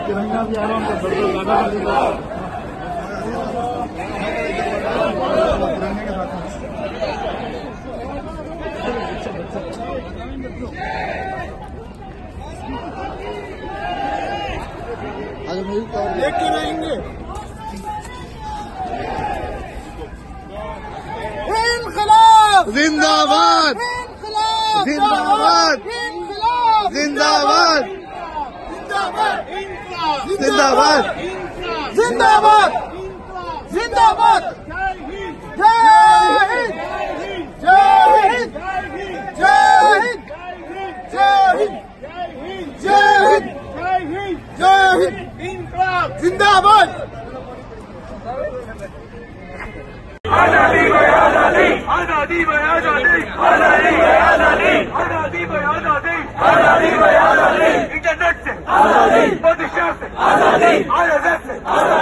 तिरंगा भी आ रहा है उनको दर्द लगा तिरंगे के साथ देख के रहेंगे। जिंदाबाद। जिंदाबाद। जिंदाबाद। जिंदाबाद। जिंदाबाद जिंदाबाद जिंदाबाद जय हिंद जय हिंद जय हिंद जय हिंद जय हिंद जय हिंद जिंदाबाद आजादी में आजादी आजादी में आजादी आजादी में आजादी आजादी में आजादी इंटरनेट से आजादी मोदी शाह से आजादी Sätze! Alle Sätze! Alle Sätze! Alle Sätze!